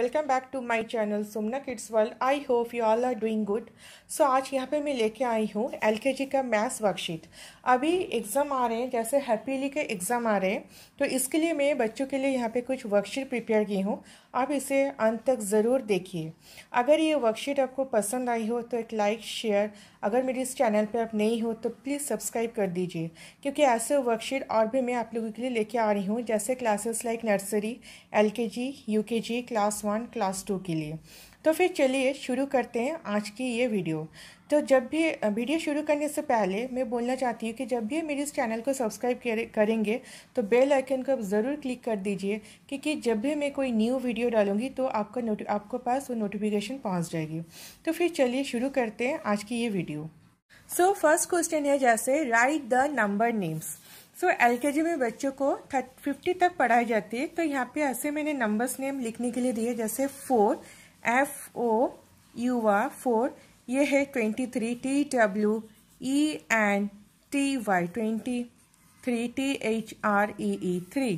Welcome back to my channel Sumana kids world I hope you all are doing good so आज यहाँ पे मैं लेके आई हूँ एलकेजी का मैथ्स वर्कशीट अभी एग्ज़ाम आ रहे हैं, जैसे हैप्पीली के एग्ज़ाम आ रहे हैं तो इसके लिए मैं बच्चों के लिए यहाँ पे कुछ वर्कशीट प्रिपेयर की हूँ। आप इसे अंत तक ज़रूर देखिए। अगर ये वर्कशीट आपको पसंद आई हो तो एक लाइक शेयर अगर मेरे इस चैनल पर आप नहीं हो तो प्लीज़ सब्सक्राइब कर दीजिए। क्योंकि ऐसे वर्कशीट और भी मैं आप लोगों के लिए लेके आ रही हूँ, जैसे classes like nursery L K G U K G class one class two के लिए। तो फिर चलिए शुरू करते हैं आज की ये वीडियो तो जब भी वीडियो शुरू करने से पहले मैं बोलना चाहती हूँ कि जब भी मेरे इस चैनल को सब्सक्राइब करेंगे तो बेल आइकन को ज़रूर क्लिक कर दीजिए, क्योंकि जब भी मैं कोई न्यू वीडियो डालूँगी तो आपका नोटि आपको पास वो नोटिफिकेशन पहुँच जाएगी। तो फिर चलिए शुरू करते हैं आज की ये वीडियो सो फ़र्स्ट क्वेश्चन है जैसे write the number names so L K G में बच्चों को फिफ्टी तक पढ़ाई जाती है। तो यहाँ पे ऐसे मैंने नंबर्स नेम लिखने के लिए दिए, जैसे four F O U R four ये है twenty three T W E N T Y twenty three T H R E E three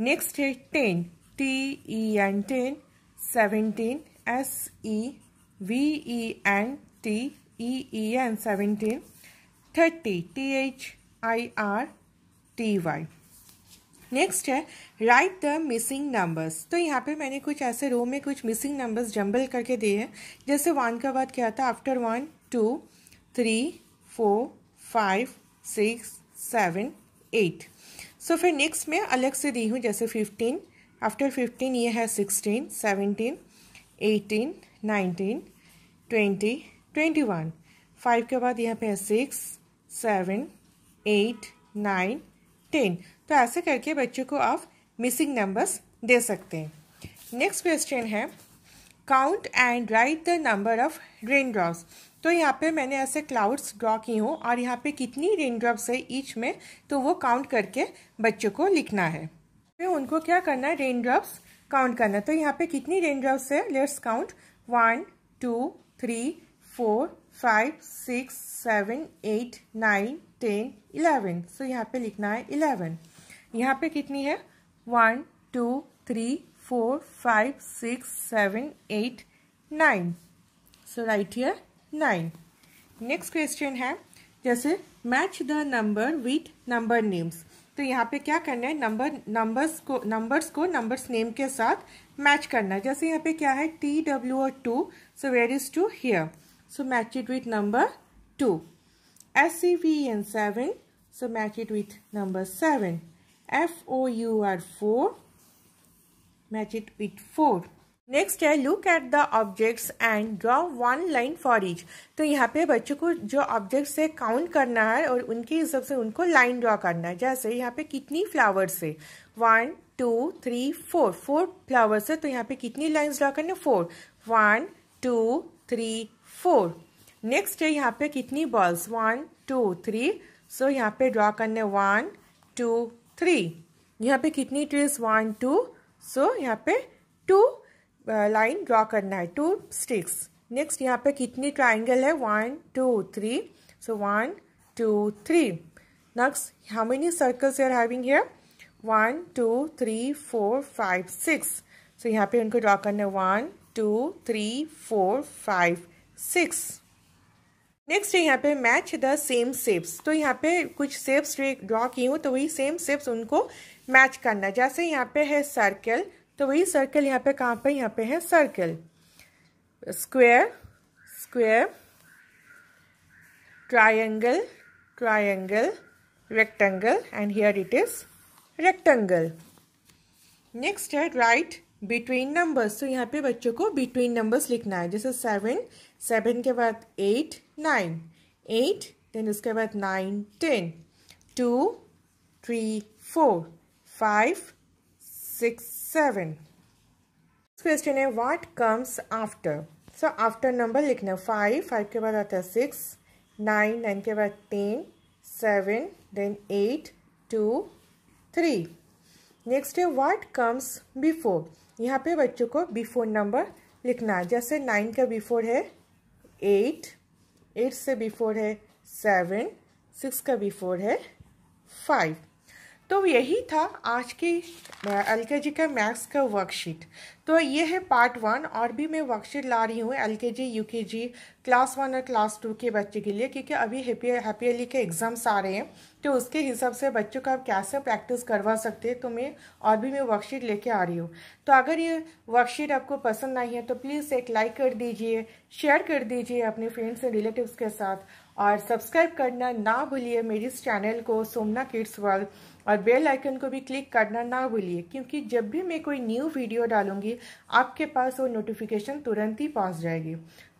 next है ten T E N ten seventeen S E V E N T E E N seventeen thirty T H I R T Y next है write the missing numbers तो यहाँ पे मैंने कुछ ऐसे रो में कुछ मिसिंग नंबर्स जंबल करके दिए हैं। जैसे वन का बाद क्या था? After one two three four five six seven eight so फिर नेक्स्ट में अलग से दी हूँ, जैसे फिफ्टीन आफ्टर फिफ्टीन ये है sixteen seventeen eighteen nineteen twenty twenty one five के बाद यहाँ पे है six seven eight nine ten तो ऐसे करके बच्चों को आप मिसिंग नंबर्स दे सकते हैं। नेक्स्ट क्वेश्चन है count and write the number of rain drops तो यहाँ पे मैंने ऐसे क्लाउड्स ड्रॉ की हूँ और यहाँ पे कितनी रेन ड्रॉप्स है ईच में तो वो काउंट करके बच्चों को लिखना है। फिर उनको क्या करना है? रेन ड्रॉप्स काउंट करना तो यहाँ पे कितनी रेन ड्रॉप्स है? Let's count one two three four five six seven eight nine ten, eleven. So यहाँ पे लिखना है इलेवन। यहाँ पे कितनी है? One, two, three, four, five, six, seven, eight, nine. So write here nine. Next question है, जैसे match the number with number names तो यहाँ पे क्या करना है? नंबर नंबर्स को नंबर्स को नंबर्स नेम के साथ मैच करना है। जैसे यहाँ पे क्या है? टी डब्ल्यू और two so where is two here so match it with number 2 SCV 7 so match it with number 7 FOUR. 4 match it with 4 next है look at the objects and draw one line for each तो यहाँ पे बच्चों को जो objects है count करना है और उनके हिसाब से उनको लाइन ड्रॉ करना है। जैसे यहाँ पे कितनी फ्लावर्स है? One two three four four flowers है तो यहाँ पे कितनी लाइन्स ड्रॉ करनी है? Four one two three four next है यहाँ पे कितनी balls one two three so यहाँ पे ड्रॉ करने वन टू थ्री यहाँ पे कितनी ट्रीज वन टू सो यहाँ पे टू लाइन ड्रॉ करना है. टू स्टिक्स नेक्स्ट यहाँ पे कितनी ट्राइंगल है? One two three so one two three next how many circles are having here one two three four five six so यहाँ पे उनको ड्रॉ करना है. One two three four five six next है यहाँ पे मैच द सेम शेप्स तो यहाँ पे कुछ शेप्स ड्रॉ की हूँ तो वही सेम शेप्स उनको मैच करना। जैसे यहाँ पे है सर्कल तो वही सर्कल यहाँ पे कहाँ पे? यहाँ पे है circle square square triangle triangle rectangle and here it is rectangle next है राइट बिटवीन नंबर्स तो यहाँ पे बच्चों को बिटवीन नंबर्स लिखना है। जैसे सेवन सेवन के बाद एट नाइन एट देन उसके बाद nine ten two three four five six seven question है what comes after so after number लिखना फाइव फाइव के बाद आता है सिक्स नाइन नाइन के बाद ten seven then eight two three next है व्हाट कम्स बिफोर यहाँ पे बच्चों को बिफोर नंबर लिखना है। जैसे नाइन का बिफोर है एट एट से बिफोर है सेवन सिक्स का बिफोर है फाइव तो यही था आज की एल के जी का मैथ्स का वर्कशीट तो ये है पार्ट वन और भी मैं वर्कशीट ला रही हूँ L K G U K G class one और क्लास टू के बच्चे के लिए, क्योंकि अभी हैप्पी हैप्पी अली के एग्ज़ाम्स आ रहे हैं तो उसके हिसाब से बच्चों का आप कैसे प्रैक्टिस करवा सकते हैं तो मैं और भी मैं वर्कशीट लेके आ रही हूँ। तो अगर ये वर्कशीट आपको पसंद आई है तो प्लीज़ एक लाइक कर दीजिए शेयर कर दीजिए अपने फ्रेंड्स एंड रिलेटिव्स के साथ, और सब्सक्राइब करना ना भूलिए मेरी इस चैनल को, सोमना किड्स वर्ल्ड और बेल आइकन को भी क्लिक करना ना भूलिए, क्योंकि जब भी मैं कोई न्यू वीडियो डालूँगी, आपके पास वो नोटिफिकेशन तुरंत ही पहुँच जाएगी।